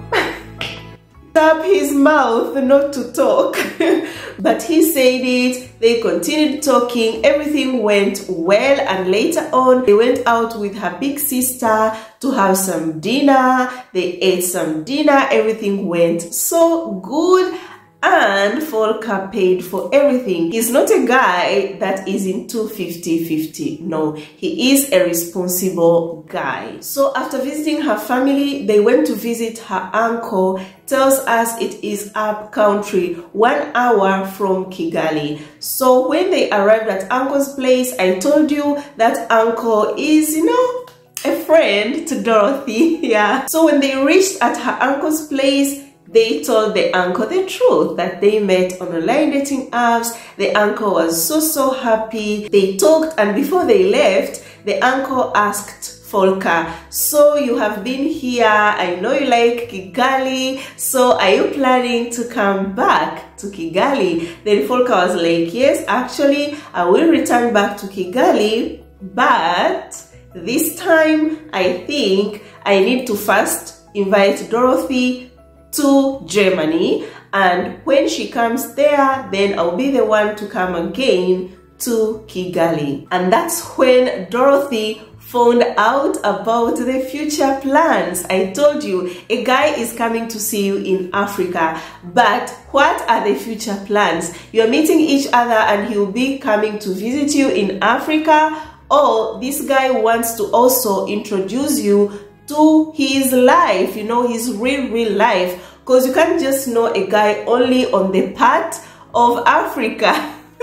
up his mouth not to talk. but he said it, they continued talking, everything went well, and later on, they went out with her big sister to have some dinner. They ate some dinner, everything went so good and Volker paid for everything. He's not a guy that is into 50-50. No, he is a responsible guy. So after visiting her family, they went to visit her uncle. Tells us it is up country, one hour from Kigali. So when they arrived at uncle's place, I told you that uncle is, you know, a friend to Dorothy. Yeah. So when they reached at her uncle's place, they told the uncle the truth that they met on online dating apps. The uncle was so, so happy. They talked, and before they left, the uncle asked Volker, so you have been here, I know you like Kigali, so are you planning to come back to Kigali? Then Volker was like, yes, actually, I will return back to Kigali, but this time I think I need to first invite Dorothy to Germany and when she comes there then I'll be the one to come again to Kigali and that's when Dorothy found out about the future plans. I told you a guy is coming to see you in Africa, but what are the future plans? You're meeting each other and he'll be coming to visit you in Africa or this guy wants to also introduce you to his life, you know, his real, real life because you can't just know a guy only on the part of Africa.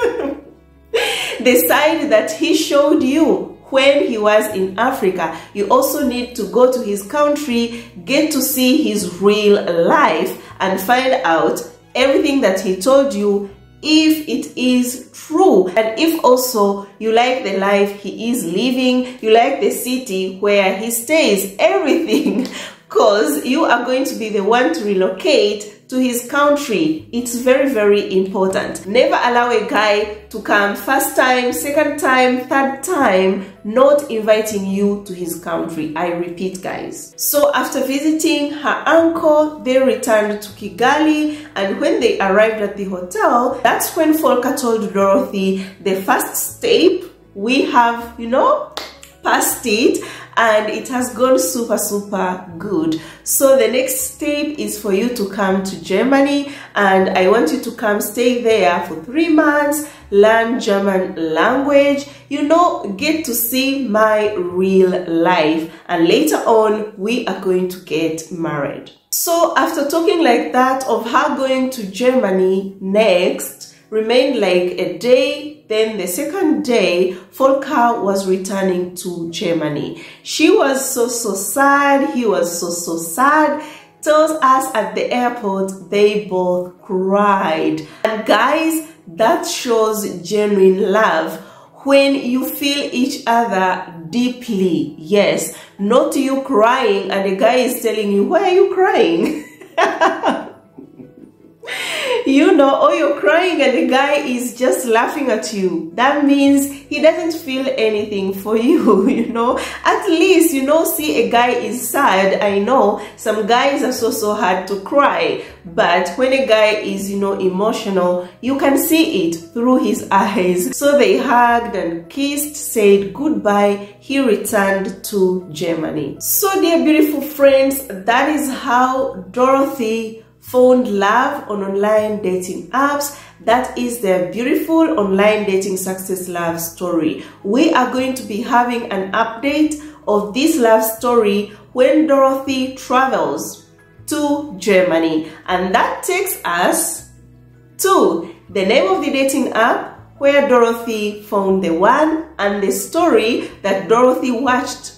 the side that he showed you when he was in Africa. You also need to go to his country, get to see his real life, and find out everything that he told you if it is true. And if also you like the life he is living you like the city where he stays everything because you are going to be the one to relocate to his country. It's very, very important. Never allow a guy to come first time, second time, third time, not inviting you to his country. I repeat, guys. So after visiting her uncle, they returned to Kigali and when they arrived at the hotel, that's when Volker told Dorothy the first step we have, you know, passed it and it has gone super super good so the next step is for you to come to germany and i want you to come stay there for three months learn german language you know get to see my real life and later on we are going to get married so after talking like that of her going to germany next remained like a day. Then the second day, Volker was returning to Germany. She was so, so sad. He was so, so sad. Tells us at the airport, they both cried. And guys, that shows genuine love when you feel each other deeply. Yes, not you crying and the guy is telling you, why are you crying? you know, or you're crying and the guy is just laughing at you. That means he doesn't feel anything for you, you know. At least, you know, see a guy is sad. I know some guys are so, so hard to cry. But when a guy is, you know, emotional, you can see it through his eyes. So they hugged and kissed, said goodbye. He returned to Germany. So dear beautiful friends, that is how Dorothy found love on online dating apps. That is the beautiful online dating success love story. We are going to be having an update of this love story when Dorothy travels to Germany. And that takes us to the name of the dating app where Dorothy found the one and the story that Dorothy watched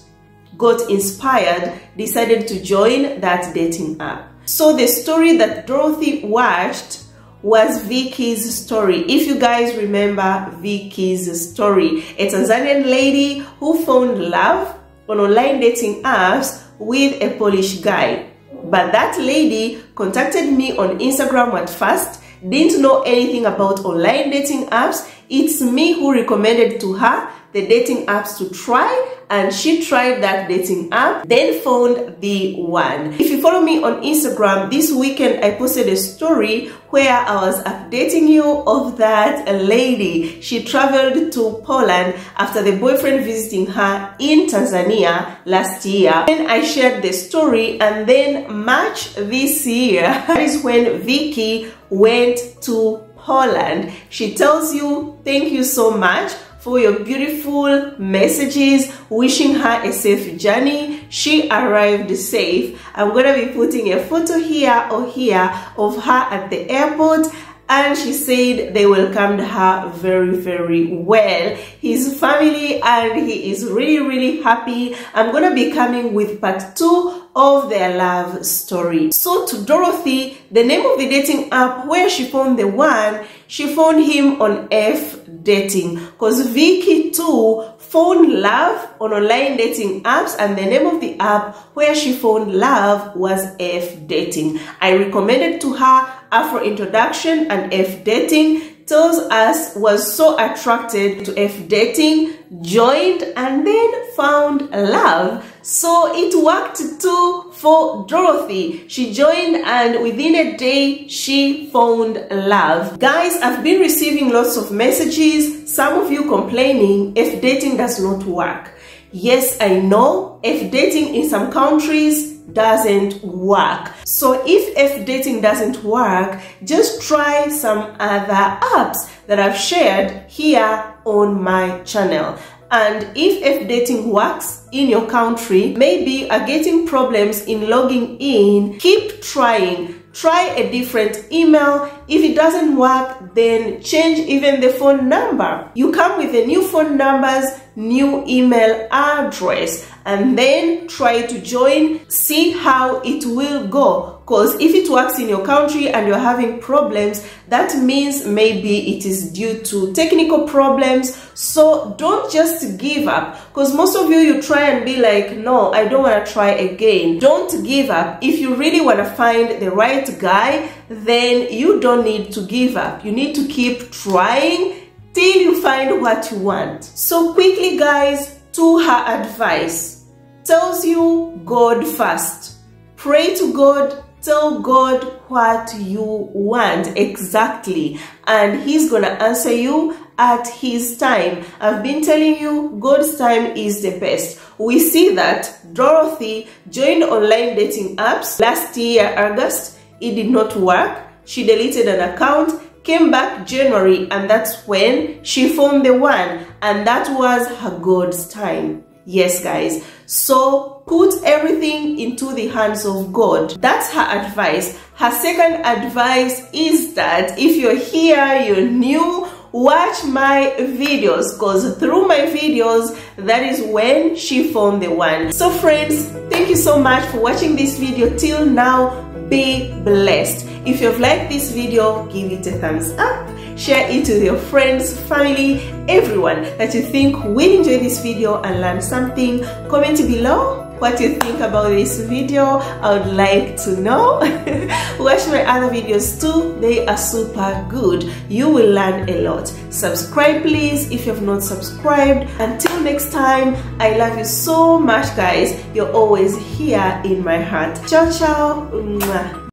got inspired, decided to join that dating app. So the story that Dorothy watched was Vicky's story. If you guys remember Vicky's story, a Tanzanian lady who found love on online dating apps with a Polish guy. But that lady contacted me on Instagram at first, didn't know anything about online dating apps. It's me who recommended to her the dating apps to try and she tried that dating app, then found the one. If you follow me on Instagram, this weekend I posted a story where I was updating you of that lady. She traveled to Poland after the boyfriend visiting her in Tanzania last year. Then I shared the story and then March this year, that is when Vicky went to Poland. She tells you, thank you so much for your beautiful messages wishing her a safe journey. She arrived safe. I'm gonna be putting a photo here or here of her at the airport and she said they welcomed her very very well. His family and he is really really happy. I'm gonna be coming with part two of their love story. So to dorothy the name of the dating app where she found the one she found him on f dating. Because Vicky too found love on online dating apps and the name of the app where she found love was F dating. I recommended to her Afro introduction and F dating tells us was so attracted to F dating, joined and then found love. So it worked too for Dorothy. She joined and within a day she found love. Guys, I've been receiving lots of messages, some of you complaining F dating does not work. Yes, I know F dating in some countries doesn't work. So if F dating doesn't work, just try some other apps that I've shared here on my channel. And if F dating works in your country, maybe are getting problems in logging in, keep trying. Try a different email. If it doesn't work, then change even the phone number. You come with a new phone numbers, new email address and then try to join see how it will go because if it works in your country and you're having problems that means maybe it is due to technical problems. So don't just give up. Because most of you you try and be like no i don't want to try again. Don't give up. If you really want to find the right guy then you don't need to give up. You need to keep trying till you find what you want. So quickly guys, to her advice, tells you God first. Pray to God, tell God what you want exactly and he's gonna answer you at his time. I've been telling you God's time is the best. We see that Dorothy joined online dating apps last year, August. It did not work. She deleted an account came back January and that's when she found the one and that was her God's time. Yes, guys. So put everything into the hands of God. That's her advice. Her second advice is that if you're here, you're new, watch my videos because through my videos, that is when she found the one. So friends, thank you so much for watching this video till now be blessed if you've liked this video give it a thumbs up share it with your friends family everyone that you think will enjoy this video and learn something. Comment below what you think about this video. I would like to know. Watch my other videos too. They are super good. You will learn a lot. Subscribe please if you have not subscribed. Until next time i love you so much guys. You're always here in my heart. Ciao ciao